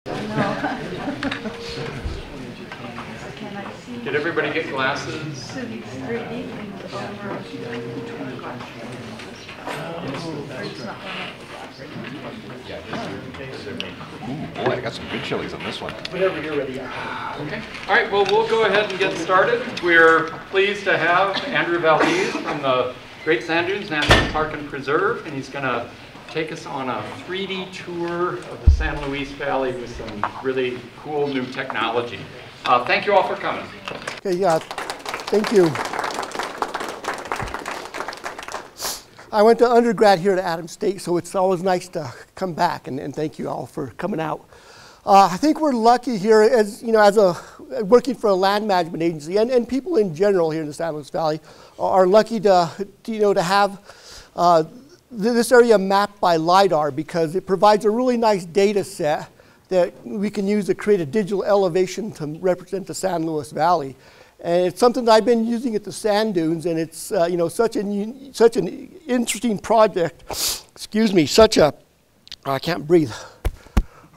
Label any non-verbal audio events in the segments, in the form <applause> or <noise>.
<laughs> Can I see Did everybody get glasses? so these 3D things over? Or it's not one Ooh, boy, I got some good chilies on this one. Okay. All right, well, we'll go ahead and get started. We're pleased to have Andrew Valdez from the Great Sand Dunes National Park and Preserve, and he's going to take us on a 3D tour of the San Luis Valley with some really cool new technology. Uh, thank you all for coming. Okay, yeah, thank you. I went to undergrad here at Adams State, so it's always nice to come back, and, and thank you all for coming out. Uh, I think we're lucky here, as you know, as a working for a land management agency, and, and people in general here in the San Luis Valley are lucky to, you know, to have uh, this area mapped by LiDAR because it provides a really nice data set that we can use to create a digital elevation to represent the San Luis Valley. And it's something that I've been using at the sand dunes, and it's uh, you know such an such an interesting project. Excuse me, such a I can't breathe. <laughs>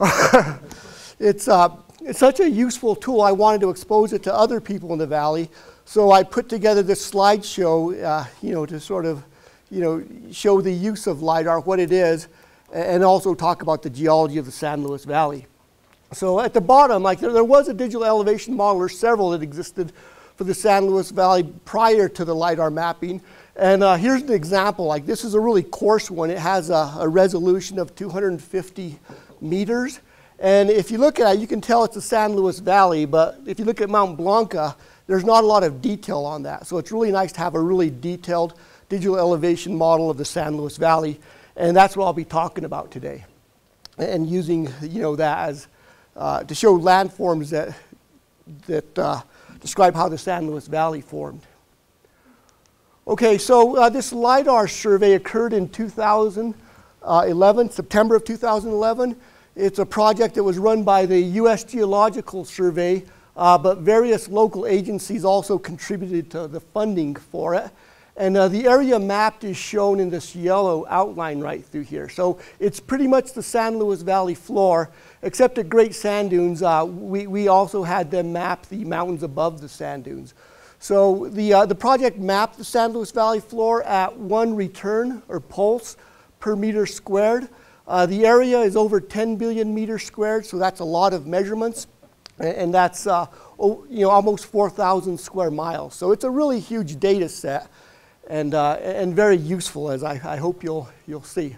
it's uh, it's such a useful tool. I wanted to expose it to other people in the valley, so I put together this slideshow, uh, you know, to sort of you know show the use of lidar, what it is, and also talk about the geology of the San Luis Valley. So at the bottom, like there, there was a digital elevation model, or several that existed for the San Luis Valley prior to the LiDAR mapping. And uh, here's an example, like this is a really coarse one. It has a, a, resolution of 250 meters. And if you look at it, you can tell it's the San Luis Valley, but if you look at Mount Blanca, there's not a lot of detail on that. So it's really nice to have a really detailed digital elevation model of the San Luis Valley. And that's what I'll be talking about today. And using, you know, that as uh, to show landforms that, that uh, describe how the San Luis Valley formed. Okay, so uh, this LIDAR survey occurred in 2011, September of 2011. It's a project that was run by the U.S. Geological Survey, uh, but various local agencies also contributed to the funding for it. And uh, the area mapped is shown in this yellow outline right through here. So it's pretty much the San Luis Valley floor, except at Great Sand Dunes, uh, we, we also had them map the mountains above the sand dunes. So the, uh, the project mapped the San Luis Valley floor at one return or pulse per meter squared. Uh, the area is over 10 billion meters squared, so that's a lot of measurements. And, and that's uh, you know, almost 4,000 square miles. So it's a really huge data set and, uh, and very useful, as I, I hope you'll, you'll see.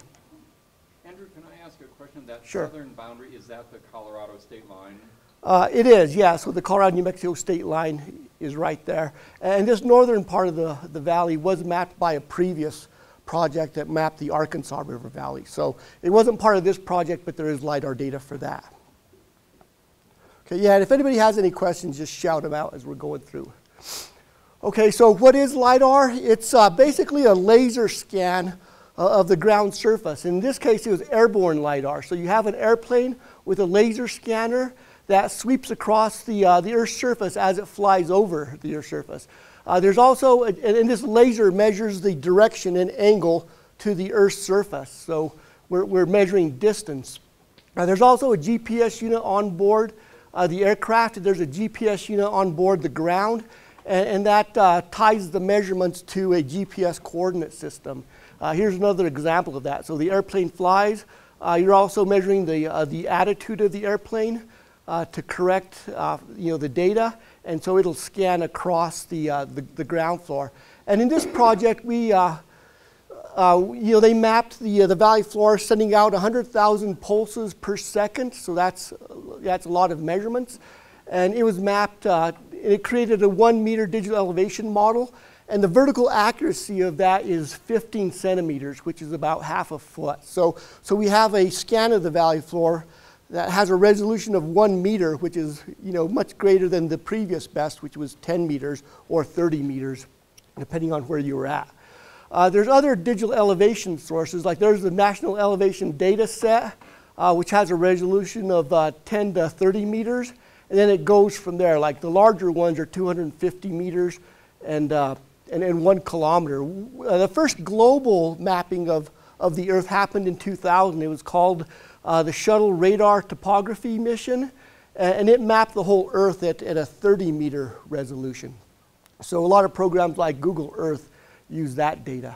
Andrew, can I ask a question? That sure. southern boundary, is that the Colorado state line? Uh, it is, yeah. So the Colorado-New Mexico state line is right there. And this northern part of the, the valley was mapped by a previous project that mapped the Arkansas River Valley. So it wasn't part of this project, but there is LiDAR data for that. Okay, yeah, and if anybody has any questions, just shout them out as we're going through. Okay, so what is LiDAR? It's uh, basically a laser scan uh, of the ground surface. In this case, it was airborne LiDAR. So you have an airplane with a laser scanner that sweeps across the, uh, the Earth's surface as it flies over the Earth's surface. Uh, there's also, a, and this laser measures the direction and angle to the Earth's surface. So we're, we're measuring distance. there's also a GPS unit on board uh, the aircraft. There's a GPS unit on board the ground and, and that uh, ties the measurements to a GPS coordinate system. Uh, here's another example of that. So the airplane flies. Uh, you're also measuring the, uh, the attitude of the airplane uh, to correct uh, you know, the data, and so it'll scan across the, the, the, ground floor. And in this project, we, you know, they mapped the, the valley floor, sending out 100,000 pulses per second, so that's, that's a lot of measurements. And it was mapped and it created a one meter digital elevation model. And the vertical accuracy of that is 15 centimeters, which is about half a foot. So, so we have a scan of the valley floor that has a resolution of one meter, which is you know, much greater than the previous best, which was 10 meters or 30 meters, depending on where you were at. Uh, there's other digital elevation sources, like there's the National Elevation Data Set, uh, which has a resolution of uh, 10 to 30 meters. And then it goes from there. Like the larger ones are 250 meters and, uh, and, and one kilometer. Uh, the first global mapping of, of the Earth happened in 2000. It was called uh, the shuttle radar topography mission, and it mapped the whole Earth at, at a 30 meter resolution. So a lot of programs like Google Earth use that data.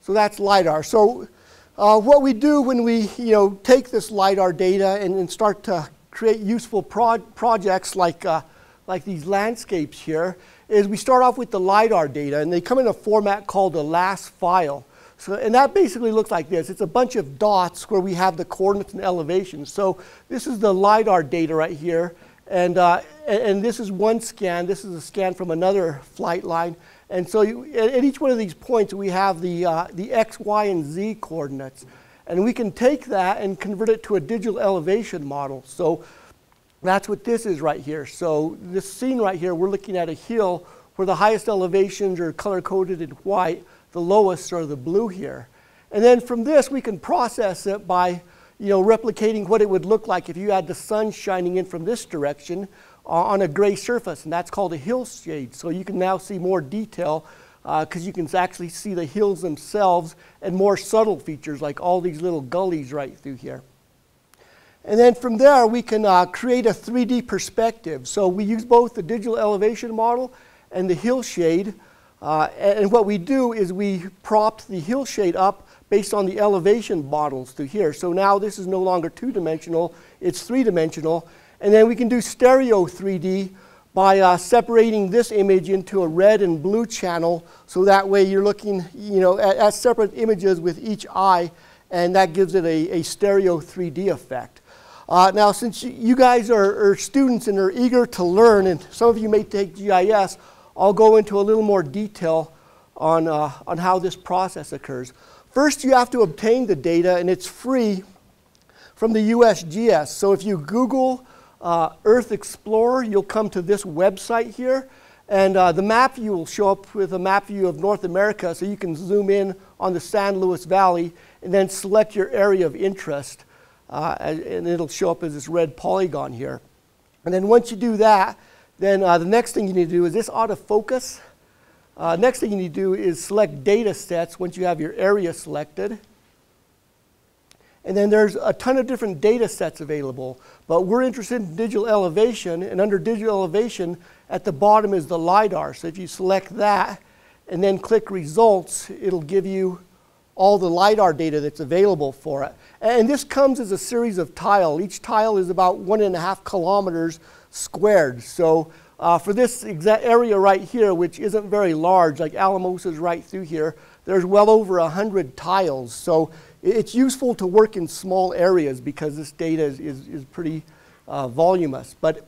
So that's LiDAR. So uh, what we do when we you know, take this LiDAR data and, and start to create useful pro- projects like, uh, like these landscapes here is we start off with the LiDAR data and they come in a format called a LAS file. So, and that basically looks like this. It's a bunch of dots where we have the coordinates and elevations. So this is the LiDAR data right here. And, uh, and, this is one scan. This is a scan from another flight line. And so you, at, at each one of these points, we have the, uh, the x, y, and z coordinates. And we can take that and convert it to a digital elevation model. So that's what this is right here. So this scene right here, we're looking at a hill where the highest elevations are color coded in white, the lowest are the blue here. And then from this, we can process it by you know, replicating what it would look like if you had the sun shining in from this direction uh, on a gray surface, and that's called a hillshade. So you can now see more detail because uh, you can actually see the hills themselves and more subtle features like all these little gullies right through here. And then from there, we can uh, create a 3D perspective. So we use both the digital elevation model and the hillshade. Uh, and what we do is we propped the hillshade up based on the elevation models through here. So now this is no longer two-dimensional, it's three-dimensional. And then we can do stereo 3D by uh, separating this image into a red and blue channel. So that way you're looking you know, at, at separate images with each eye, and that gives it a, a stereo 3D effect. Uh, now, since you guys are, are, students and are eager to learn, and some of you may take GIS, I'll go into a little more detail on, uh, on how this process occurs. First, you have to obtain the data, and it's free from the USGS. So if you Google uh, Earth Explorer, you'll come to this website here. And uh, the map view will show up with a map view of North America, so you can zoom in on the San Luis Valley and then select your area of interest. Uh, and it'll show up as this red polygon here. And then once you do that, then uh, the next thing you need to do is this autofocus. Uh, next thing you need to do is select data sets once you have your area selected. And then there's a ton of different data sets available, but we're interested in digital elevation, and under digital elevation, at the bottom is the LiDAR. So if you select that and then click results, it'll give you all the LiDAR data that's available for it. And this comes as a series of tile. Each tile is about one and a half kilometers squared. So uh, for this exact area right here, which isn't very large, like Alamosa's right through here, there's well over 100 tiles. So it's useful to work in small areas because this data is, is, is pretty uh, voluminous. But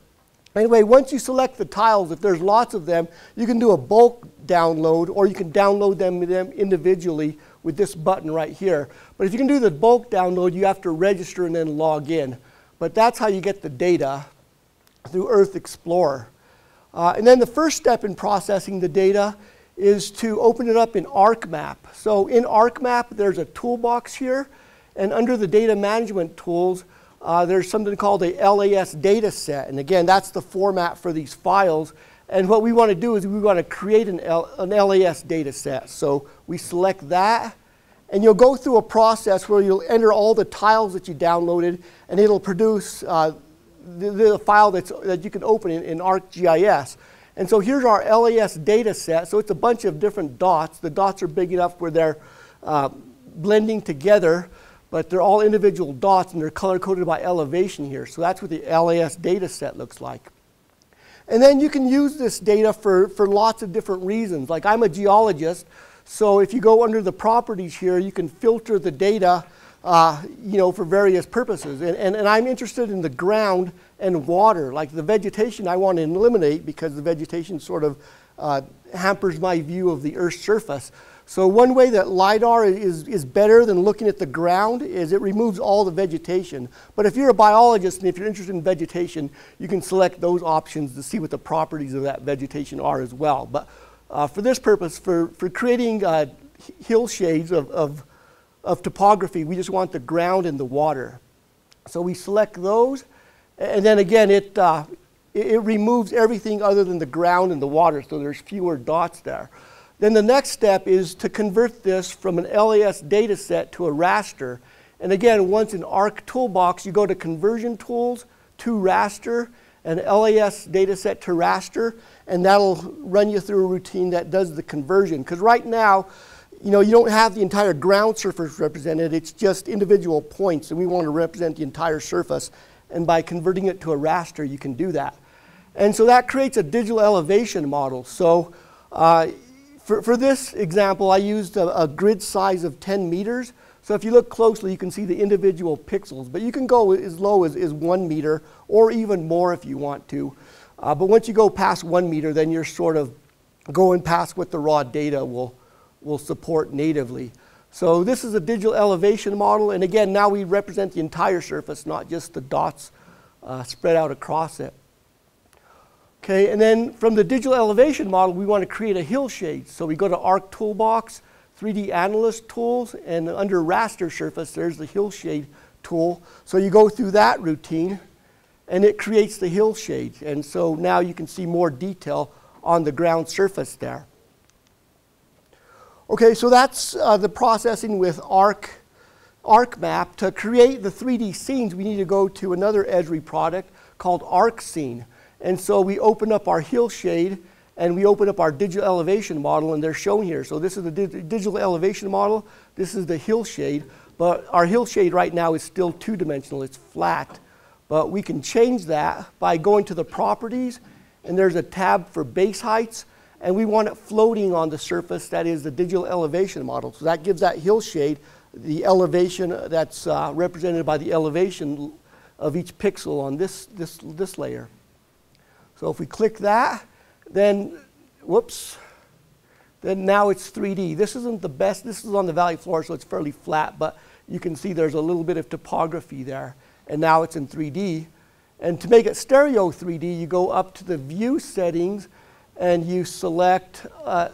anyway, once you select the tiles, if there's lots of them, you can do a bulk download or you can download them, them individually with this button right here. But if you can do the bulk download, you have to register and then log in. But that's how you get the data through Earth Explorer. Uh, and then the first step in processing the data is to open it up in ArcMap. So in ArcMap, there's a toolbox here, and under the data management tools, uh, there's something called a LAS data set. And again, that's the format for these files. And what we want to do is we want to create an, L, an LAS data set. So we select that, and you'll go through a process where you'll enter all the tiles that you downloaded, and it'll produce uh, the, the, file that's, that you can open in, in ArcGIS. And so here's our LAS data set. So it's a bunch of different dots. The dots are big enough where they're uh, blending together, but they're all individual dots and they're color coded by elevation here. So that's what the LAS data set looks like. And then you can use this data for, for lots of different reasons. Like I'm a geologist, so if you go under the properties here, you can filter the data uh, you know, for various purposes. And, and, and I'm interested in the ground and water. Like the vegetation I want to eliminate because the vegetation sort of uh, hampers my view of the Earth's surface. So one way that LiDAR is, is better than looking at the ground is it removes all the vegetation. But if you're a biologist and if you're interested in vegetation, you can select those options to see what the properties of that vegetation are as well. But uh, for this purpose, for, for creating uh, hillshades of, of, of topography, we just want the ground and the water. So we select those, and then again, it, uh, it, it, removes everything other than the ground and the water, so there's fewer dots there. Then the next step is to convert this from an LAS data set to a raster. And again, once in ARC Toolbox, you go to Conversion Tools to Raster and LAS dataset to raster, and that'll run you through a routine that does the conversion. Because right now, you know, you don't have the entire ground surface represented, it's just individual points, and we want to represent the entire surface. And by converting it to a raster, you can do that. And so that creates a digital elevation model. So uh, for, for this example, I used a, a grid size of 10 meters. So if you look closely, you can see the individual pixels, but you can go as low as, as one meter or even more if you want to. Uh, but once you go past one meter, then you're sort of going past what the raw data will, will support natively. So this is a digital elevation model, and again, now we represent the entire surface, not just the dots uh, spread out across it. Okay, and then from the digital elevation model, we want to create a hillshade. So we go to ARC Toolbox, 3D Analyst Tools, and under Raster Surface, there's the hillshade tool. So you go through that routine, and it creates the hillshade. And so now you can see more detail on the ground surface there. Okay, so that's uh, the processing with ARC, ArcMap. To create the 3D scenes, we need to go to another Esri product called ArcScene. And so we open up our hillshade and we open up our digital elevation model and they're shown here. So this is the di digital elevation model. This is the hillshade. But our hillshade right now is still two-dimensional. It's flat. But we can change that by going to the properties and there's a tab for base heights and we want it floating on the surface that is the digital elevation model. So that gives that hillshade the elevation that's uh, represented by the elevation of each pixel on this, this, this layer. So if we click that, then, whoops, then now it's 3D. This isn't the best, this is on the valley floor, so it's fairly flat, but you can see there's a little bit of topography there. And now it's in 3D. And to make it stereo 3D, you go up to the view settings and you select, uh,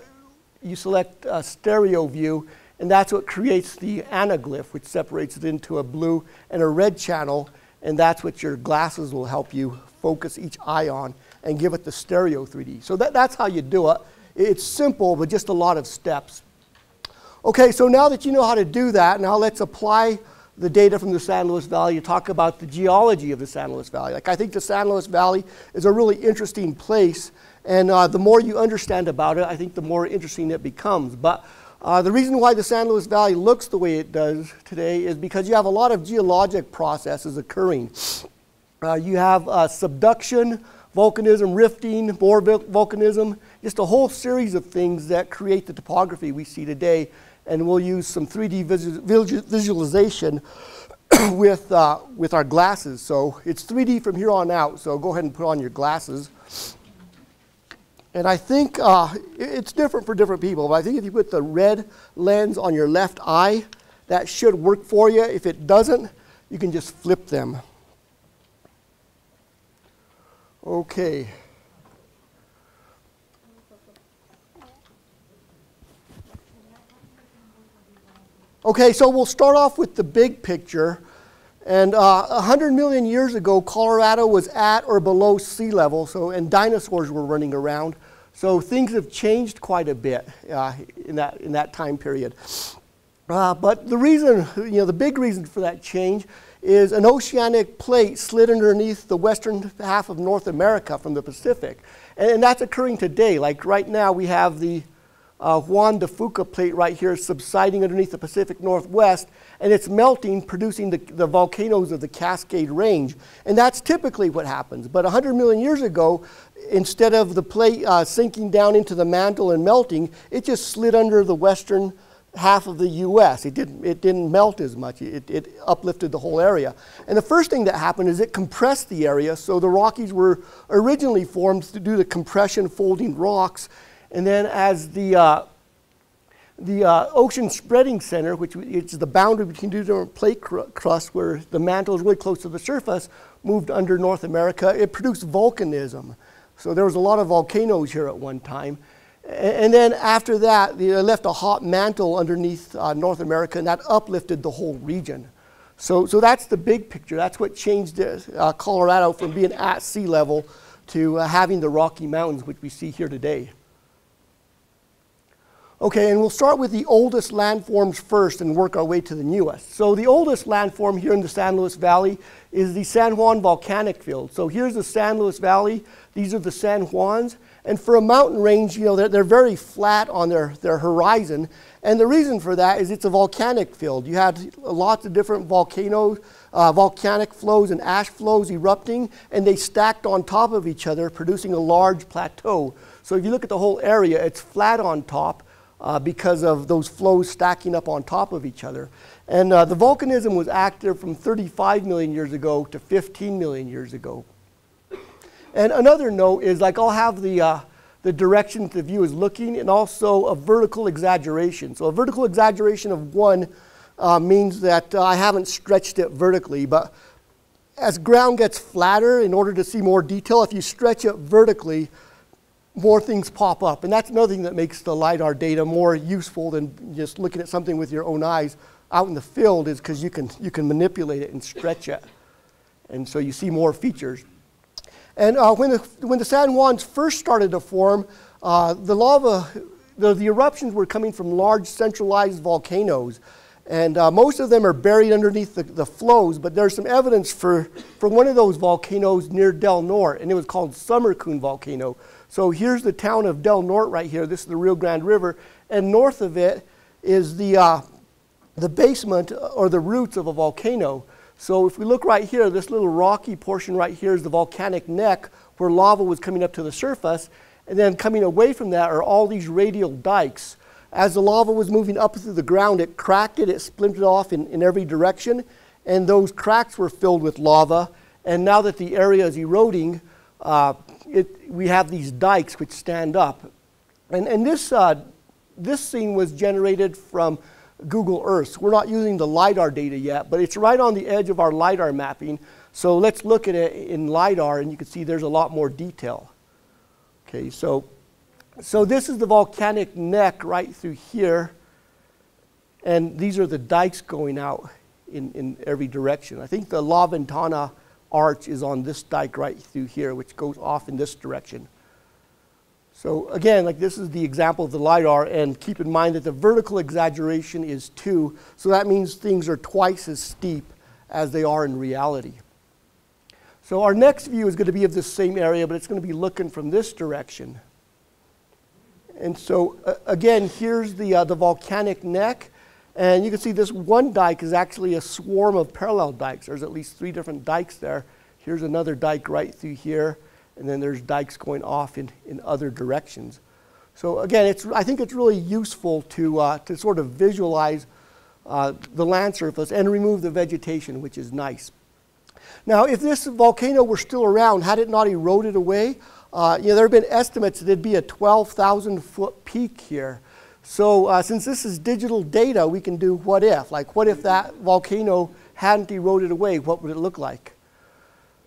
you select a stereo view, and that's what creates the anaglyph, which separates it into a blue and a red channel, and that's what your glasses will help you focus each eye on and give it the stereo 3D. So that, that's how you do it. It's simple, but just a lot of steps. Okay, so now that you know how to do that, now let's apply the data from the San Luis Valley to talk about the geology of the San Luis Valley. Like I think the San Luis Valley is a really interesting place, and uh, the more you understand about it, I think the more interesting it becomes. But uh, the reason why the San Luis Valley looks the way it does today is because you have a lot of geologic processes occurring. Uh, you have uh, subduction, volcanism, rifting, more volcanism, just a whole series of things that create the topography we see today. And we'll use some 3D visualization <clears throat> with, uh, with our glasses. So it's 3D from here on out, so go ahead and put on your glasses. And I think uh, it's different for different people, but I think if you put the red lens on your left eye, that should work for you. If it doesn't, you can just flip them. Okay. Okay, so we'll start off with the big picture. And uh, 100 million years ago, Colorado was at or below sea level, so, and dinosaurs were running around. So things have changed quite a bit uh, in, that, in that time period. Uh, but the reason, you know, the big reason for that change is an oceanic plate slid underneath the western half of North America from the Pacific. And, and that's occurring today. Like right now, we have the uh, Juan de Fuca plate right here subsiding underneath the Pacific Northwest, and it's melting, producing the, the volcanoes of the Cascade Range. And that's typically what happens. But 100 million years ago, instead of the plate uh, sinking down into the mantle and melting, it just slid under the western half of the U.S. It didn't, it didn't melt as much. It, it uplifted the whole area. And the first thing that happened is it compressed the area. So the Rockies were originally formed to do the compression folding rocks. And then as the, uh, the uh, ocean spreading center, which is the boundary between two different plate cr crusts where the mantle is really close to the surface, moved under North America, it produced volcanism. So there was a lot of volcanoes here at one time. And then after that, they left a hot mantle underneath uh, North America, and that uplifted the whole region. So, so that's the big picture. That's what changed uh, Colorado from being at sea level to uh, having the Rocky Mountains, which we see here today. Okay, and we'll start with the oldest landforms first and work our way to the newest. So the oldest landform here in the San Luis Valley is the San Juan Volcanic Field. So here's the San Luis Valley. These are the San Juans. And for a mountain range, you know, they're, they're very flat on their, their horizon. And the reason for that is it's a volcanic field. You had lots of different volcanoes, uh, volcanic flows and ash flows erupting, and they stacked on top of each other, producing a large plateau. So if you look at the whole area, it's flat on top uh, because of those flows stacking up on top of each other. And uh, the volcanism was active from 35 million years ago to 15 million years ago. And another note is like I'll have the, uh, the direction the view is looking and also a vertical exaggeration. So a vertical exaggeration of one uh, means that uh, I haven't stretched it vertically, but as ground gets flatter, in order to see more detail, if you stretch it vertically, more things pop up. And that's another thing that makes the LiDAR data more useful than just looking at something with your own eyes out in the field is because you can, you can manipulate it and stretch it. And so you see more features. And uh, when, the, when the San Juans first started to form, uh, the lava, the, the, eruptions were coming from large centralized volcanoes. And uh, most of them are buried underneath the, the flows, but there's some evidence for, for one of those volcanoes near Del Norte, and it was called Summer Coon Volcano. So here's the town of Del Norte right here. This is the Rio Grande River. And north of it is the, uh, the basement or the roots of a volcano. So if we look right here, this little rocky portion right here is the volcanic neck where lava was coming up to the surface. And then coming away from that are all these radial dikes. As the lava was moving up through the ground, it cracked it, it splintered off in, in every direction. And those cracks were filled with lava. And now that the area is eroding, uh, it, we have these dikes which stand up. And, and this, uh, this scene was generated from Google Earth. We're not using the LiDAR data yet, but it's right on the edge of our LiDAR mapping. So let's look at it in LiDAR, and you can see there's a lot more detail. Okay, so, so this is the volcanic neck right through here, and these are the dikes going out in, in every direction. I think the La Ventana arch is on this dike right through here, which goes off in this direction. So again, like this is the example of the LiDAR, and keep in mind that the vertical exaggeration is two, so that means things are twice as steep as they are in reality. So our next view is going to be of the same area, but it's going to be looking from this direction. And so uh, again, here's the, uh, the volcanic neck, and you can see this one dike is actually a swarm of parallel dikes. There's at least three different dikes there. Here's another dike right through here and then there's dikes going off in, in other directions. So again, it's, I think it's really useful to, uh, to sort of visualize uh, the land surface and remove the vegetation, which is nice. Now, if this volcano were still around, had it not eroded away, uh, you know, there have been estimates that there'd be a 12,000 foot peak here. So uh, since this is digital data, we can do what if. Like, what if that volcano hadn't eroded away? What would it look like?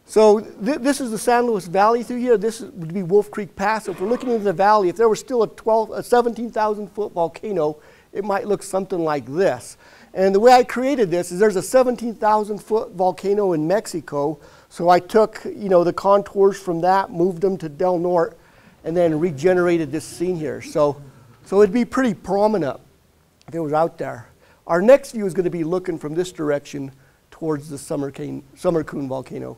So th this is the San Luis Valley through here. This would be Wolf Creek Pass. So if we're looking into the valley, if there was still a 12, a 17,000 foot volcano, it might look something like this. And the way I created this is there's a 17,000 foot volcano in Mexico. So I took, you know, the contours from that, moved them to Del Norte, and then regenerated this scene here. So, so it'd be pretty prominent if it was out there. Our next view is going to be looking from this direction towards the Summer Coon volcano.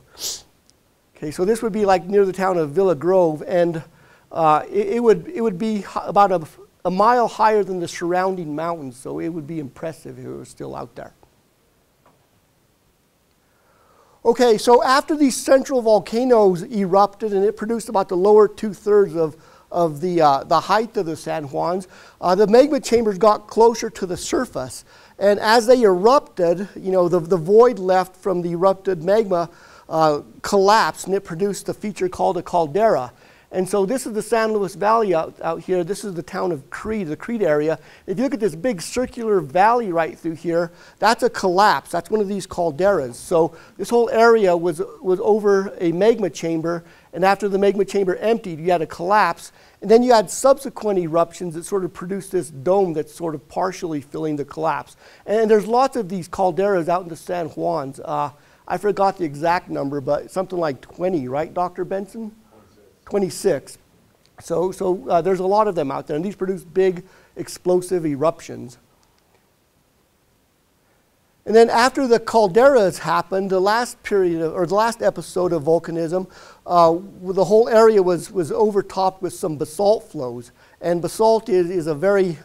Okay, so this would be like near the town of Villa Grove, and uh, it, it, would, it would be about a, a mile higher than the surrounding mountains, so it would be impressive if it was still out there. Okay, so after these central volcanoes erupted and it produced about the lower two thirds of, of the, uh, the height of the San Juans, uh, the magma chambers got closer to the surface. And as they erupted, you know, the, the void left from the erupted magma uh, collapsed and it produced a feature called a caldera. And so this is the San Luis Valley out, out here. This is the town of Creede, the Creede area. If you look at this big circular valley right through here, that's a collapse. That's one of these calderas. So this whole area was, was over a magma chamber. And after the magma chamber emptied, you had a collapse. And then you had subsequent eruptions that sort of produced this dome that's sort of partially filling the collapse. And there's lots of these calderas out in the San Juans. Uh, I forgot the exact number, but something like 20, right, Dr. Benson? 26. 26. So, so uh, there's a lot of them out there, and these produce big explosive eruptions. And then after the calderas happened, the last period, of, or the last episode of volcanism, uh, the whole area was, was overtopped with some basalt flows. And basalt is, is a very,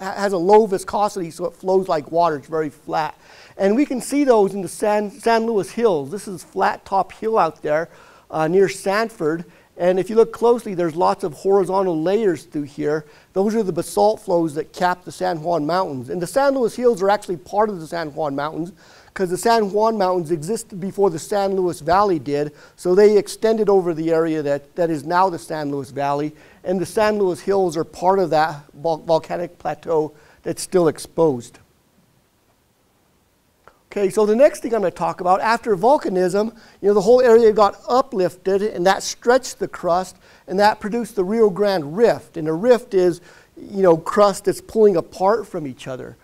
has a low viscosity, so it flows like water. It's very flat. And we can see those in the San, San Luis Hills. This is Flat Top Hill out there uh, near Sanford. And if you look closely, there's lots of horizontal layers through here. Those are the basalt flows that cap the San Juan Mountains. And the San Luis Hills are actually part of the San Juan Mountains because the San Juan Mountains existed before the San Luis Valley did. So they extended over the area that, that is now the San Luis Valley. And the San Luis Hills are part of that vol volcanic plateau that's still exposed. Okay, so the next thing I'm going to talk about, after volcanism, you know, the whole area got uplifted and that stretched the crust and that produced the Rio Grande Rift. And a rift is, you know, crust that's pulling apart from each other.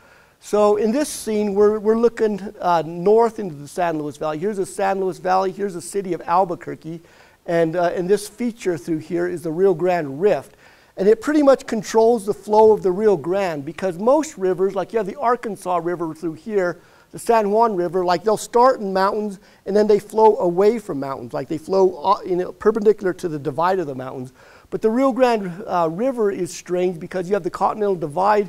So in this scene, we're, we're looking uh, north into the San Luis Valley. Here's the San Luis Valley, here's the city of Albuquerque, and, uh, and this feature through here is the Rio Grande Rift. And it pretty much controls the flow of the Rio Grande because most rivers, like you have the Arkansas River through here, the San Juan River, like they'll start in mountains and then they flow away from mountains, like they flow uh, you know, perpendicular to the divide of the mountains. But the Rio Grande uh, River is strange because you have the Continental Divide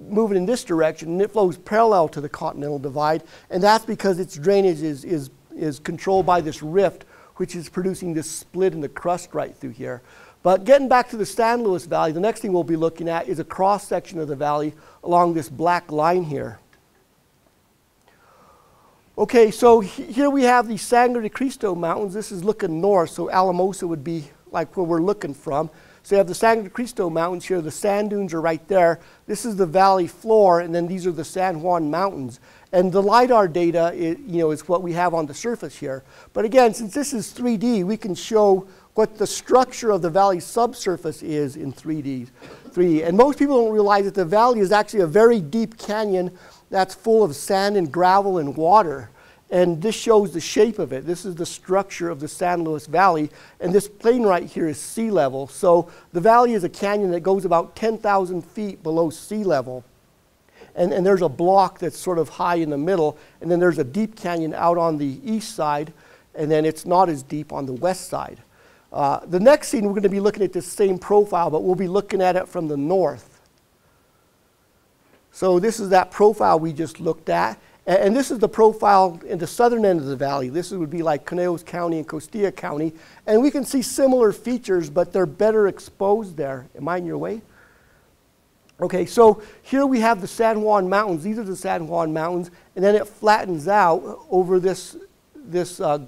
moving in this direction and it flows parallel to the Continental Divide, and that's because its drainage is, is, is controlled by this rift, which is producing this split in the crust right through here. But getting back to the San Luis Valley, the next thing we'll be looking at is a cross section of the valley along this black line here. Okay, so here we have the Sangre de Cristo Mountains. This is looking north, so Alamosa would be like where we're looking from. So you have the San Cristo Mountains here. The sand dunes are right there. This is the valley floor, and then these are the San Juan Mountains. And the LiDAR data, is, you know, is what we have on the surface here. But again, since this is 3D, we can show what the structure of the valley subsurface is in 3D. 3D. And most people don't realize that the valley is actually a very deep canyon that's full of sand and gravel and water. And this shows the shape of it. This is the structure of the San Luis Valley. And this plane right here is sea level. So the valley is a canyon that goes about 10,000 feet below sea level. And, and there's a block that's sort of high in the middle. And then there's a deep canyon out on the east side. And then it's not as deep on the west side. Uh, the next scene, we're going to be looking at this same profile, but we'll be looking at it from the north. So this is that profile we just looked at. And this is the profile in the southern end of the valley. This would be like Conejos County and Costilla County. And we can see similar features, but they're better exposed there. Am I in your way? Okay, so here we have the San Juan Mountains. These are the San Juan Mountains. And then it flattens out over this, this uh,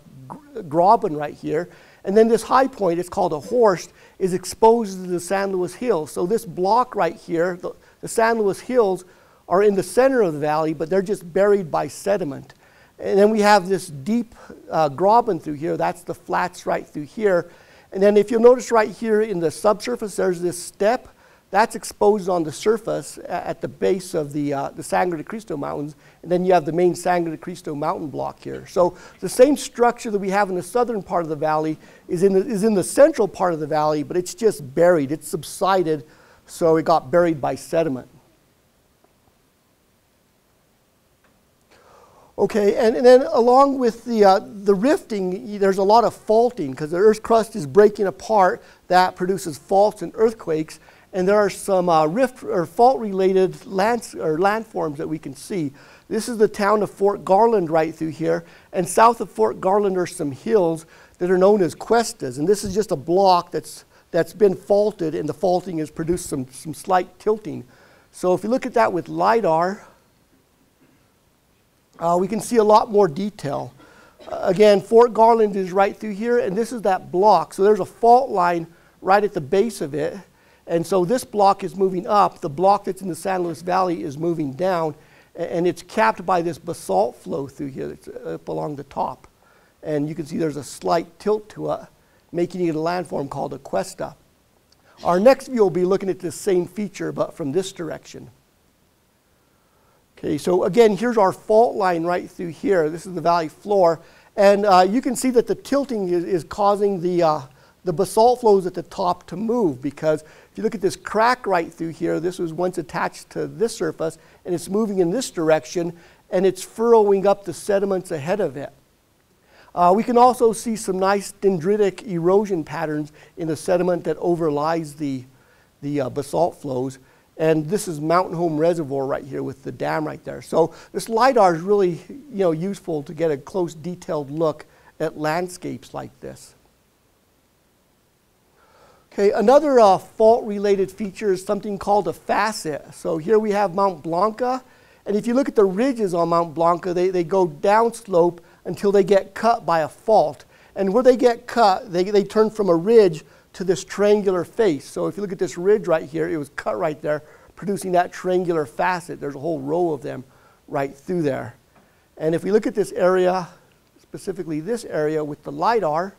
graben right here. And then this high point, it's called a horst, is exposed to the San Luis Hills. So this block right here, the, the San Luis Hills, are in the center of the valley, but they're just buried by sediment. And then we have this deep uh, graben through here. That's the flats right through here. And then if you'll notice right here in the subsurface, there's this step. That's exposed on the surface at the base of the, uh, the Sangre de Cristo Mountains. And then you have the main Sangre de Cristo mountain block here. So the same structure that we have in the southern part of the valley is in the, is in the central part of the valley, but it's just buried. It's subsided, so it got buried by sediment. Okay, and, and, then along with the, uh, the rifting, there's a lot of faulting because the Earth's crust is breaking apart. That produces faults and earthquakes. And there are some uh, rift or fault-related land, or landforms that we can see. This is the town of Fort Garland right through here. And south of Fort Garland are some hills that are known as cuestas. And this is just a block that's, that's been faulted, and the faulting has produced some, some slight tilting. So if you look at that with LiDAR, uh, we can see a lot more detail. Uh, again, Fort Garland is right through here, and this is that block. So there's a fault line right at the base of it. And so this block is moving up. The block that's in the San Luis Valley is moving down, and it's capped by this basalt flow through here that's up along the top. And you can see there's a slight tilt to it, making it a landform called a cuesta. Our next view will be looking at this same feature, but from this direction. Okay, so again, here's our fault line right through here. This is the valley floor. And uh, you can see that the tilting is, is causing the, uh, the basalt flows at the top to move because if you look at this crack right through here, this was once attached to this surface and it's moving in this direction and it's furrowing up the sediments ahead of it. Uh, we can also see some nice dendritic erosion patterns in the sediment that overlies the, the uh, basalt flows. And this is Mountain Home Reservoir right here with the dam right there. So this LiDAR is really you know, useful to get a close detailed look at landscapes like this. Okay, another uh, fault-related feature is something called a facet. So here we have Mount Blanca, and if you look at the ridges on Mount Blanca, they, they go downslope until they get cut by a fault. And where they get cut, they, they turn from a ridge to this triangular face. So if you look at this ridge right here, it was cut right there, producing that triangular facet. There's a whole row of them right through there. And if we look at this area, specifically this area with the LiDAR,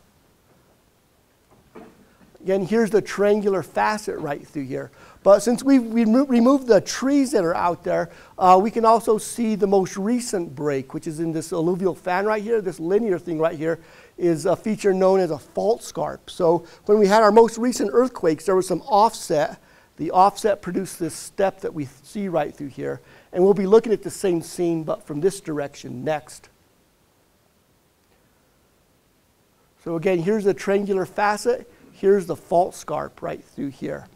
Again, here's the triangular facet right through here. But since we've remo removed the trees that are out there, uh, we can also see the most recent break, which is in this alluvial fan right here. This linear thing right here is a feature known as a fault scarp. So when we had our most recent earthquakes, there was some offset. The offset produced this step that we see right through here. And we'll be looking at the same scene, but from this direction next. So again, here's the triangular facet. Here's the fault scarp right through here.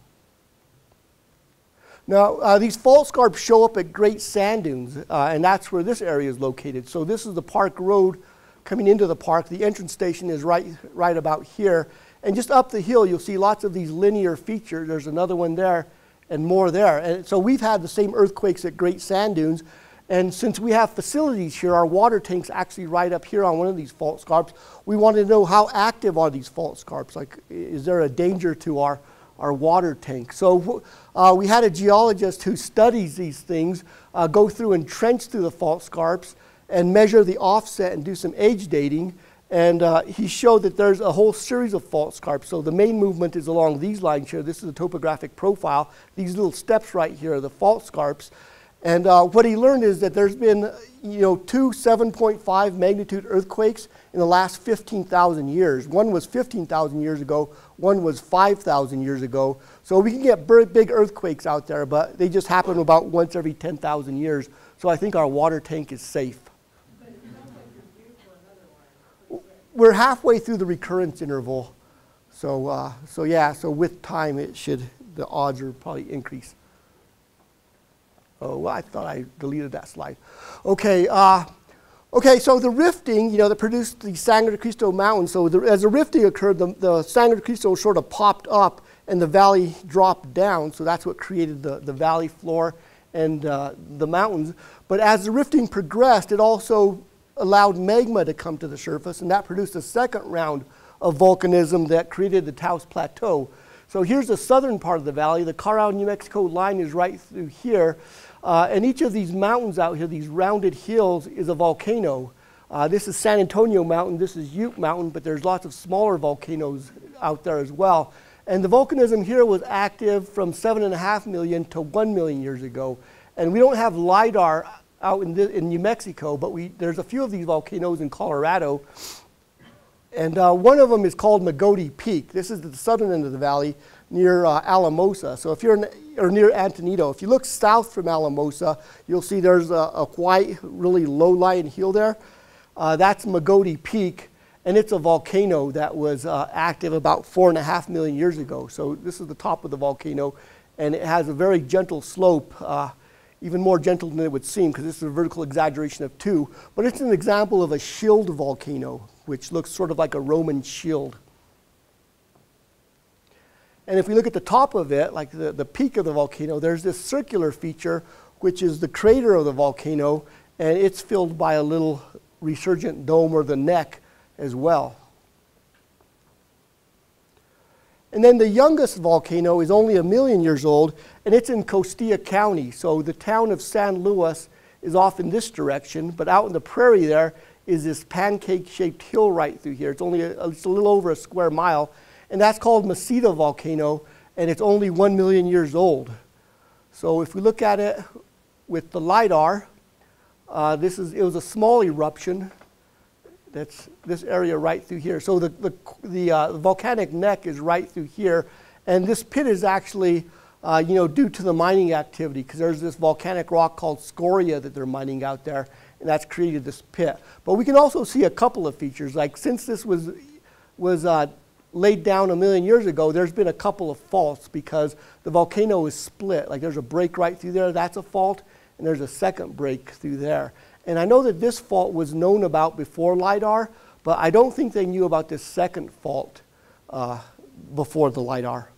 Now, uh, these fault scarps show up at Great Sand Dunes, uh, and that's where this area is located. So this is the park road coming into the park. The entrance station is right, right about here. And just up the hill, you'll see lots of these linear features. There's another one there and more there. And so we've had the same earthquakes at Great Sand Dunes. And since we have facilities here, our water tank's actually right up here on one of these fault scarps. We wanted to know how active are these fault scarps? Like, is there a danger to our, our water tank? So uh, we had a geologist who studies these things uh, go through and trench through the fault scarps and measure the offset and do some age dating. And uh, he showed that there's a whole series of fault scarps. So the main movement is along these lines here. This is a topographic profile. These little steps right here are the fault scarps. And uh, what he learned is that there's been, you know, two 7.5 magnitude earthquakes in the last 15,000 years. One was 15,000 years ago, one was 5,000 years ago. So we can get big earthquakes out there, but they just happen about once every 10,000 years. So I think our water tank is safe. We're halfway through the recurrence interval. So, uh, so yeah, so with time it should, the odds are probably increase. Oh, well, I thought I deleted that slide. Okay, uh, okay, so the rifting, you know, that produced the Sangre de Cristo Mountain. So the, as the rifting occurred, the, the Sangre de Cristo sort of popped up and the valley dropped down. So that's what created the, the valley floor and uh, the mountains. But as the rifting progressed, it also allowed magma to come to the surface, and that produced a second round of volcanism that created the Taos Plateau. So here's the southern part of the valley. The Colorado, New Mexico line is right through here. Uh, and each of these mountains out here, these rounded hills, is a volcano. Uh, this is San Antonio Mountain, this is Ute Mountain, but there's lots of smaller volcanoes out there as well. And the volcanism here was active from seven and a half million to one million years ago. And we don't have LIDAR out in, the, in New Mexico, but we, there's a few of these volcanoes in Colorado. And uh, one of them is called Mogote Peak. This is the southern end of the valley near uh, Alamosa. So if you're in, or near Antonito, if you look south from Alamosa, you'll see there's a, a really low-lying hill there. Uh, that's Mogote Peak, and it's a volcano that was uh, active about four and a half million years ago. So this is the top of the volcano, and it has a very gentle slope, uh, even more gentle than it would seem, because this is a vertical exaggeration of two. But it's an example of a shield volcano, which looks sort of like a Roman shield. And if we look at the top of it, like the, the peak of the volcano, there's this circular feature, which is the crater of the volcano, and it's filled by a little resurgent dome or the neck as well. And then the youngest volcano is only a million years old, and it's in Costilla County. So the town of San Luis is off in this direction, but out in the prairie there is this pancake-shaped hill right through here. It's only a, it's a little over a square mile, and that's called Mesita volcano, and it's only one million years old. So if we look at it with the LiDAR, uh, this is, it was a small eruption, That's this area right through here. So the, the, the, uh, volcanic neck is right through here. And this pit is actually, uh, you know, due to the mining activity because there's this volcanic rock called scoria that they're mining out there. And that's created this pit. But we can also see a couple of features. Like since this was, was uh, laid down a million years ago, there's been a couple of faults because the volcano is split. Like there's a break right through there, that's a fault, and there's a second break through there. And I know that this fault was known about before LIDAR, but I don't think they knew about this second fault uh, before the LIDAR.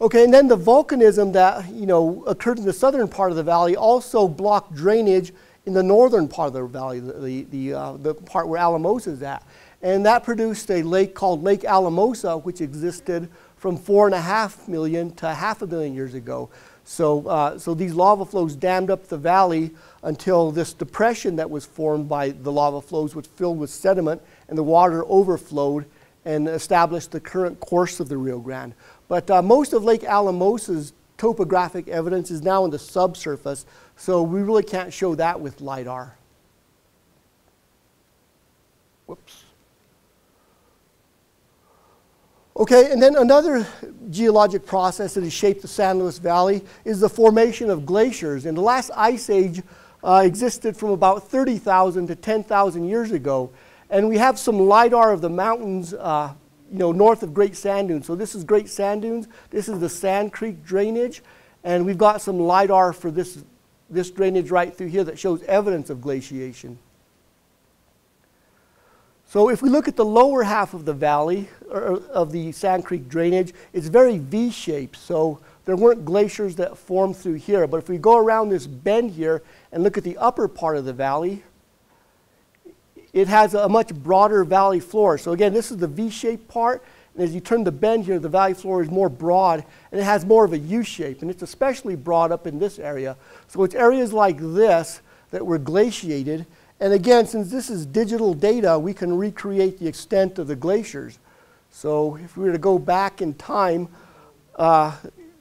Okay, and then the volcanism that you know occurred in the southern part of the valley also blocked drainage in the northern part of the valley, the, the, uh, the part where Alamosa is at. And that produced a lake called Lake Alamosa, which existed from four and a half million to half a million years ago. So, uh, so these lava flows dammed up the valley until this depression that was formed by the lava flows was filled with sediment and the water overflowed and established the current course of the Rio Grande. But uh, most of Lake Alamosa's topographic evidence is now in the subsurface, so we really can't show that with LIDAR. Whoops. Okay, and then another geologic process that has shaped the San Luis Valley is the formation of glaciers. And the last ice age uh, existed from about 30,000 to 10,000 years ago. And we have some LIDAR of the mountains, uh, you know, north of Great Sand Dunes. So this is Great Sand Dunes. This is the Sand Creek drainage. And we've got some LIDAR for this, this drainage right through here that shows evidence of glaciation. So if we look at the lower half of the valley, of the Sand Creek drainage, it's very V-shaped. So there weren't glaciers that formed through here. But if we go around this bend here and look at the upper part of the valley, it has a much broader valley floor. So again, this is the V-shaped part. And as you turn the bend here, the valley floor is more broad and it has more of a U shape. And it's especially broad up in this area. So it's areas like this that were glaciated and again, since this is digital data, we can recreate the extent of the glaciers. So if we were to go back in time, uh,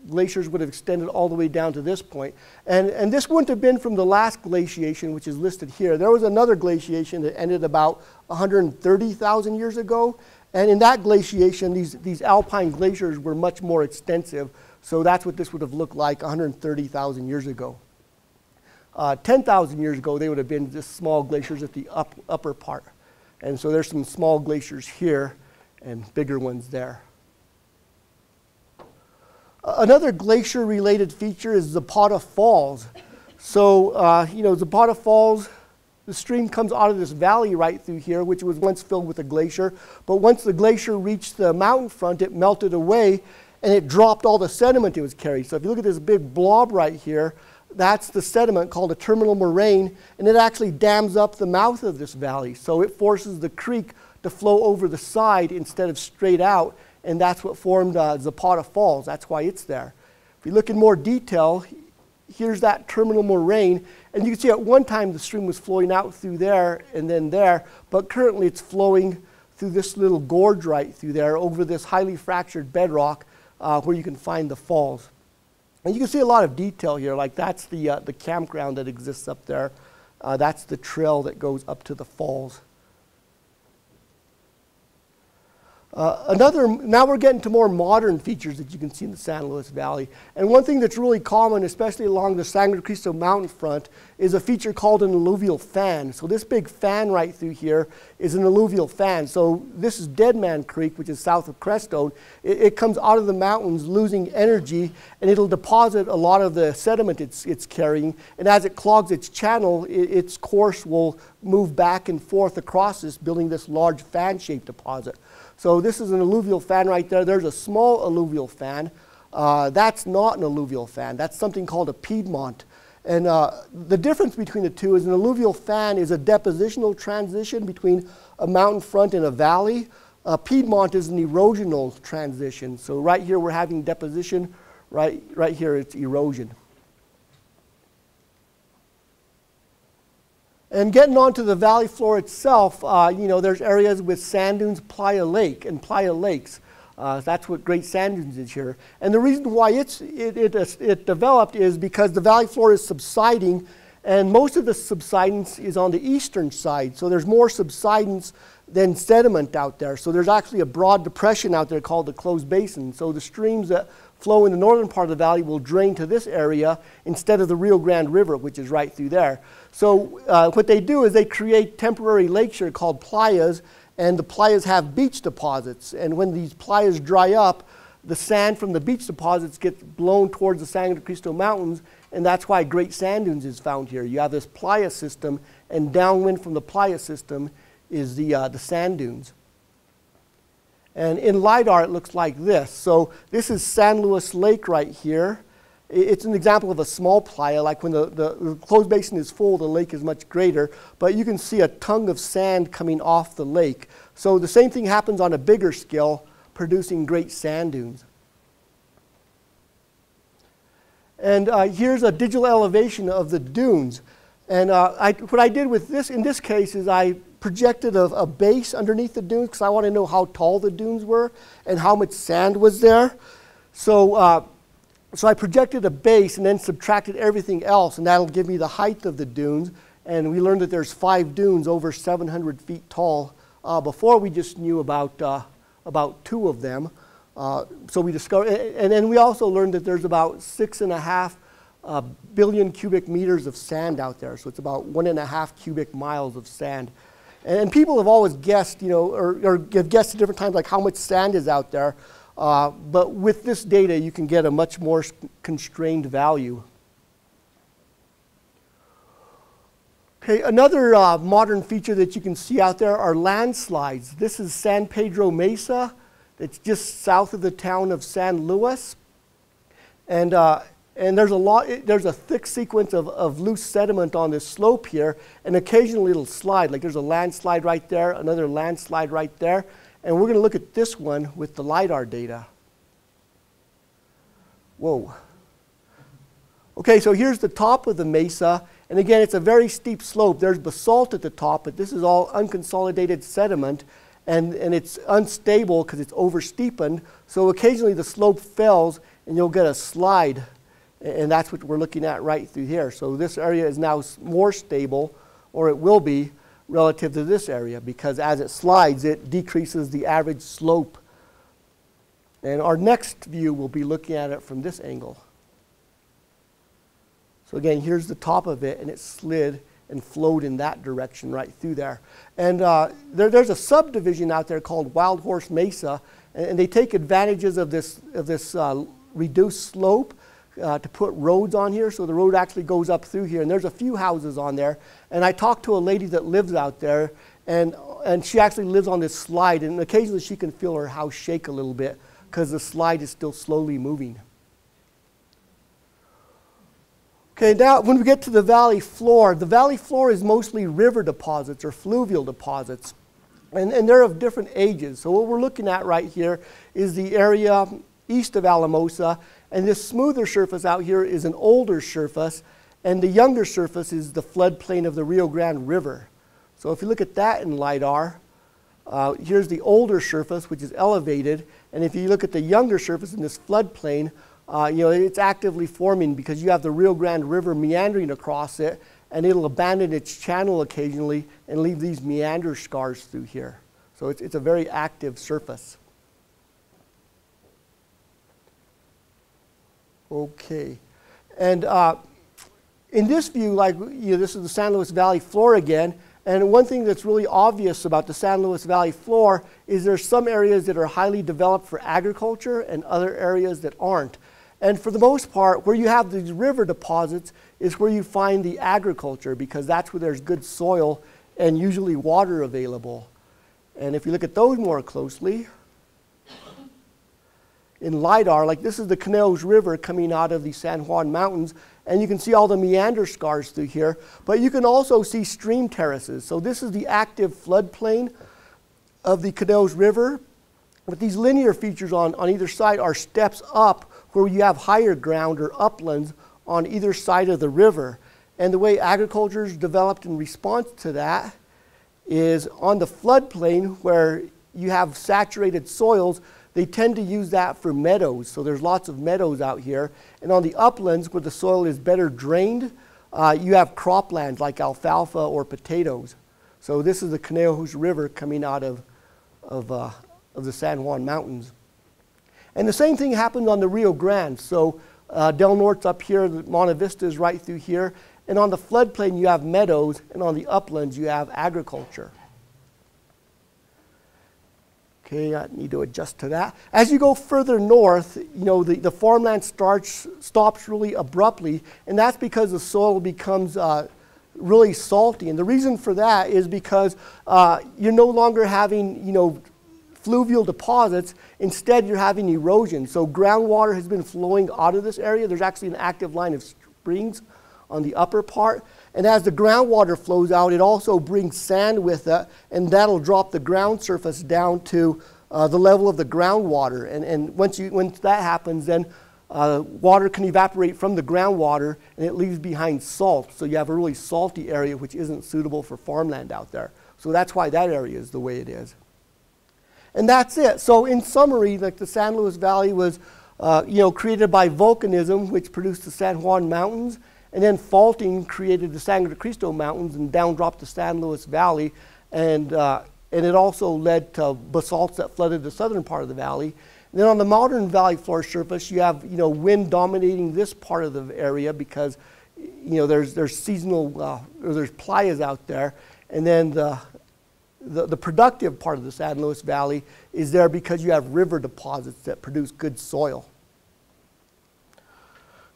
glaciers would have extended all the way down to this point. And, and this wouldn't have been from the last glaciation, which is listed here. There was another glaciation that ended about 130,000 years ago. And in that glaciation, these, these alpine glaciers were much more extensive. So that's what this would have looked like 130,000 years ago. Uh, 10,000 years ago, they would have been just small glaciers at the up, upper part. And so there's some small glaciers here and bigger ones there. Another glacier-related feature is Zapata Falls. So, uh, you know, Zapata Falls, the stream comes out of this valley right through here, which was once filled with a glacier. But once the glacier reached the mountain front, it melted away and it dropped all the sediment it was carrying. So if you look at this big blob right here, that's the sediment called a terminal moraine, and it actually dams up the mouth of this valley. So it forces the creek to flow over the side instead of straight out, and that's what formed uh, Zapata Falls. That's why it's there. If you look in more detail, here's that terminal moraine, and you can see at one time the stream was flowing out through there and then there, but currently it's flowing through this little gorge right through there over this highly fractured bedrock uh, where you can find the falls. And you can see a lot of detail here, like that's the, uh, the campground that exists up there. Uh, that's the trail that goes up to the falls. Uh, another, now we're getting to more modern features that you can see in the San Luis Valley. And one thing that's really common, especially along the Sangre Cristo mountain front, is a feature called an alluvial fan. So this big fan right through here is an alluvial fan. So this is Dead Man Creek, which is south of Crestone. It, it comes out of the mountains losing energy, and it'll deposit a lot of the sediment it's, it's carrying. And as it clogs its channel, it, its course will move back and forth across this, building this large fan-shaped deposit. So this is an alluvial fan right there. There's a small alluvial fan. Uh, that's not an alluvial fan. That's something called a Piedmont. And uh, the difference between the two is an alluvial fan is a depositional transition between a mountain front and a valley. A Piedmont is an erosional transition. So right here we're having deposition. Right, right here it's erosion. And getting onto the valley floor itself, uh, you know, there's areas with sand dunes, playa lake, and playa lakes. Uh, that's what Great Sand Dunes is here. And the reason why it's, it, it, it developed is because the valley floor is subsiding And most of the subsidence is on the eastern side. So there's more subsidence than sediment out there. So there's actually a broad depression out there called the closed basin. So the streams that flow in the northern part of the valley will drain to this area instead of the Rio Grande River, which is right through there. So uh, what they do is they create temporary lakes here called playas, and the playas have beach deposits. And when these playas dry up, the sand from the beach deposits gets blown towards the San Cristo Mountains, and that's why Great Sand Dunes is found here. You have this playa system, and downwind from the playa system is the, uh, the sand dunes. And in LiDAR, it looks like this. So this is San Luis Lake right here. It's an example of a small playa, like when the, the, closed basin is full, the lake is much greater, but you can see a tongue of sand coming off the lake. So the same thing happens on a bigger scale, producing great sand dunes. And uh, here's a digital elevation of the dunes. And uh, I, what I did with this, in this case, is I projected a, a base underneath the dunes because I want to know how tall the dunes were and how much sand was there. So, uh, so I projected a base and then subtracted everything else, and that'll give me the height of the dunes. And we learned that there's five dunes over 700 feet tall. Uh, before we just knew about, uh, about two of them. Uh, so we discovered, and then we also learned that there's about six and a half uh, billion cubic meters of sand out there. So it's about one and a half cubic miles of sand. And people have always guessed, you know, or, or have guessed at different times, like how much sand is out there. Uh, but with this data, you can get a much more constrained value. Okay, another uh, modern feature that you can see out there are landslides. This is San Pedro Mesa. It's just south of the town of San Luis. And uh, and there's a lot, there's a thick sequence of, of loose sediment on this slope here, and occasionally it'll slide. Like there's a landslide right there, another landslide right there, and we're going to look at this one with the LiDAR data. Whoa. Okay, so here's the top of the mesa, and again, it's a very steep slope. There's basalt at the top, but this is all unconsolidated sediment, and, and it's unstable because it's oversteepened, so occasionally the slope fells, and you'll get a slide and that's what we're looking at right through here. So this area is now more stable, or it will be, relative to this area, because as it slides, it decreases the average slope. And our next view will be looking at it from this angle. So again, here's the top of it, and it slid and flowed in that direction right through there. And uh, there, there's a subdivision out there called Wild Horse Mesa, and, and they take advantages of this, of this uh, reduced slope uh, to put roads on here, so the road actually goes up through here. And there's a few houses on there. And I talked to a lady that lives out there, and, and she actually lives on this slide. And occasionally she can feel her house shake a little bit because the slide is still slowly moving. Okay, now when we get to the valley floor, the valley floor is mostly river deposits or fluvial deposits. And, and they're of different ages. So what we're looking at right here is the area east of Alamosa and this smoother surface out here is an older surface, and the younger surface is the floodplain of the Rio Grande River. So if you look at that in LiDAR, uh, here's the older surface, which is elevated, and if you look at the younger surface in this floodplain, uh, you know, it's actively forming because you have the Rio Grande River meandering across it, and it'll abandon its channel occasionally and leave these meander scars through here. So it's, it's a very active surface. Okay. And uh, in this view, like you know, this is the San Luis Valley floor again. And one thing that's really obvious about the San Luis Valley floor is there's some areas that are highly developed for agriculture and other areas that aren't. And for the most part, where you have these river deposits is where you find the agriculture because that's where there's good soil and usually water available. And if you look at those more closely, in LiDAR, like this is the Conejos River coming out of the San Juan Mountains, and you can see all the meander scars through here, but you can also see stream terraces. So this is the active floodplain of the Conejos River, but these linear features on, on either side are steps up where you have higher ground or uplands on either side of the river. And the way agriculture is developed in response to that is on the floodplain where you have saturated soils, they tend to use that for meadows. So there's lots of meadows out here. And on the uplands where the soil is better drained, uh, you have croplands like alfalfa or potatoes. So this is the Conejos River coming out of, of, uh, of the San Juan Mountains. And the same thing happens on the Rio Grande. So uh, Del Norte's up here, Monte Vista is right through here. And on the floodplain, you have meadows, and on the uplands, you have agriculture. Okay, I need to adjust to that. As you go further north, you know, the, the farmland starts, stops really abruptly, and that's because the soil becomes uh, really salty. And the reason for that is because uh, you're no longer having, you know, fluvial deposits. Instead, you're having erosion. So groundwater has been flowing out of this area. There's actually an active line of springs on the upper part. And as the groundwater flows out, it also brings sand with it, and that'll drop the ground surface down to uh, the level of the groundwater. And, and once, you, once that happens, then uh, water can evaporate from the groundwater, and it leaves behind salt. So you have a really salty area, which isn't suitable for farmland out there. So that's why that area is the way it is. And that's it. So in summary, like the San Luis Valley was, uh, you know, created by volcanism, which produced the San Juan Mountains, and then faulting created the Sangre de Cristo Mountains and down dropped the San Luis Valley. And, uh, and it also led to basalts that flooded the southern part of the valley. And then on the modern valley floor surface, you have you know, wind dominating this part of the area because you know, there's, there's seasonal, uh, or there's playas out there. And then the, the, the productive part of the San Luis Valley is there because you have river deposits that produce good soil.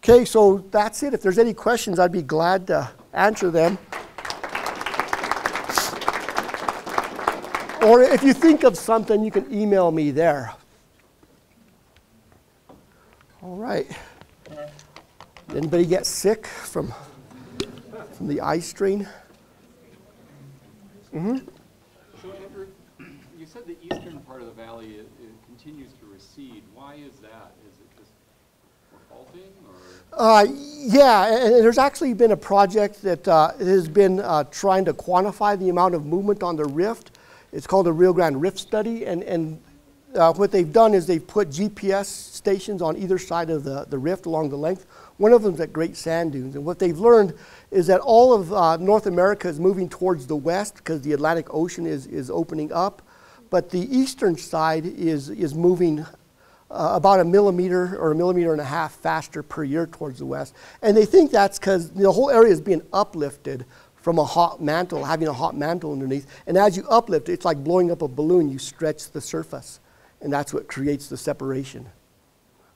Okay, so that's it. If there's any questions, I'd be glad to answer them. Or if you think of something, you can email me there. All right. Anybody get sick from, from the eye strain? Mm-hmm. So Andrew, you said the eastern part of the valley it, it continues to recede. Why is that? Is it just more faulting or? Uh, yeah, and there's actually been a project that uh, has been uh, trying to quantify the amount of movement on the rift. It's called the Rio Grande Rift Study, and, and uh, what they've done is they've put GPS stations on either side of the, the rift along the length. One of them's at Great Sand Dunes, and what they've learned is that all of uh, North America is moving towards the west because the Atlantic Ocean is, is opening up, but the eastern side is, is moving uh, about a millimeter or a millimeter and a half faster per year towards the west. And they think that's because the whole area is being uplifted from a hot mantle, having a hot mantle underneath. And as you uplift, it's like blowing up a balloon. You stretch the surface, and that's what creates the separation.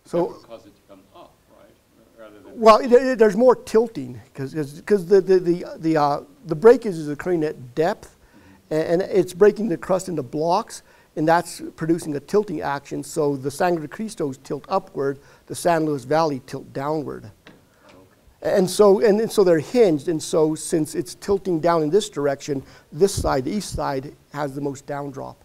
So, would cause it to come up, right? Well, it, it, there's more tilting because the, the, the, the, uh, the breakage is occurring at depth, and, and it's breaking the crust into blocks, and that's producing a tilting action. So the Sangre de Cristos tilt upward, the San Luis Valley tilt downward. And so, and, and so they're hinged, and so since it's tilting down in this direction, this side, the east side, has the most downdrop.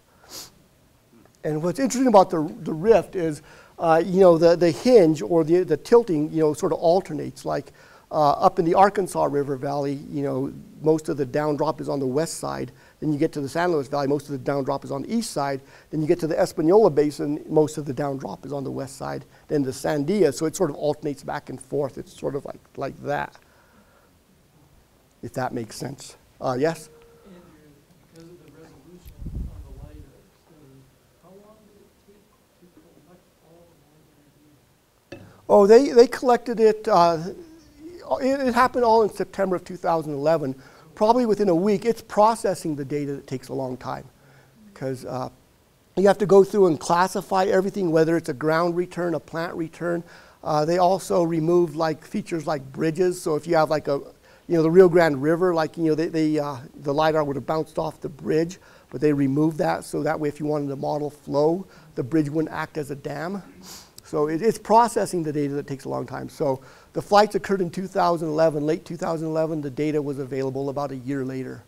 And what's interesting about the, the rift is, uh, you know, the, the hinge or the, the tilting, you know, sort of alternates. Like uh, up in the Arkansas River Valley, you know, most of the downdrop is on the west side. Then you get to the San Luis Valley, most of the downdrop is on the east side. Then you get to the Espanola Basin, most of the downdrop is on the west side. Then the Sandia, so it sort of alternates back and forth. It's sort of like, like that, if that makes sense. Uh, yes? Oh, they, they collected it, uh, it, it happened all in September of 2011. Probably within a week, it's processing the data that takes a long time. Because uh, you have to go through and classify everything, whether it's a ground return, a plant return. Uh, they also removed like features like bridges. So if you have like a, you know, the Rio Grande River, like, you know, they, they, uh, the LiDAR would have bounced off the bridge, but they removed that. So that way, if you wanted to model flow, the bridge wouldn't act as a dam. So it, it's processing the data that takes a long time. So the flights occurred in 2011, late 2011. The data was available about a year later.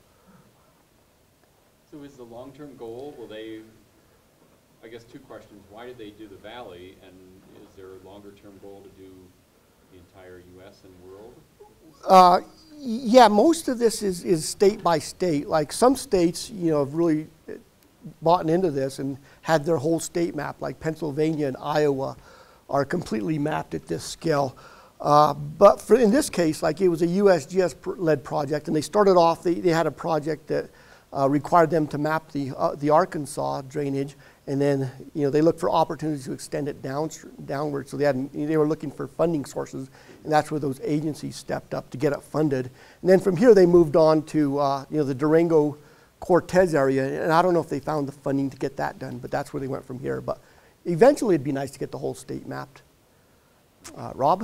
So is the long-term goal, will they, I guess two questions. Why did they do the valley? And is there a longer-term goal to do the entire US and world? Uh, yeah, most of this is, is state by state. Like some states, you know, have really bought into this and had their whole state map, like Pennsylvania and Iowa are completely mapped at this scale. Uh, But for, in this case, like it was a USGS-led project, and they started off, they, they had a project that uh, required them to map the, uh, the Arkansas drainage, and then, you know, they looked for opportunities to extend it down, downward, so they had, they were looking for funding sources, and that's where those agencies stepped up to get it funded. And then from here, they moved on to, uh, you know, the Durango Cortez area, and I don't know if they found the funding to get that done, but that's where they went from here. But eventually, it'd be nice to get the whole state mapped. Uh, Rob?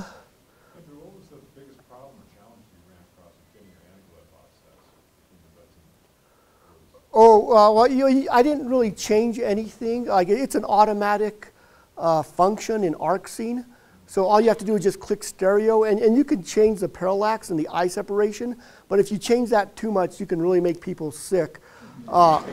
Andrew, what was the biggest problem or challenge you ran across in getting your anaglyph offsets? Because that's- Oh, uh, well, you I didn't really change anything. Like, it's an automatic uh, function in ArcScene. So all you have to do is just click stereo, and, and you can change the parallax and the eye separation. But if you change that too much, you can really make people sick. Uh,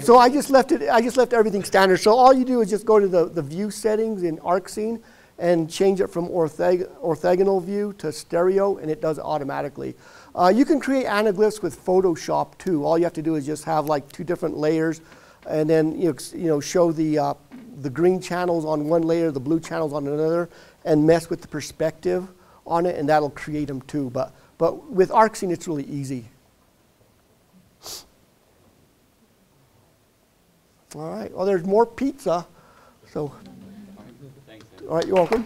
so I just left it. I just left everything standard. So all you do is just go to the, the view settings in ArcScene and change it from orthog- orthogonal view to stereo, and it does it automatically. Uh, you can create anaglyphs with Photoshop too. All you have to do is just have like two different layers, and then you know, you know show the uh, the green channels on one layer, the blue channels on another, and mess with the perspective on it, and that'll create them too. But but with ArcScene, it's really easy. All right. Well, there's more pizza. So, Thanks, all right, you're welcome.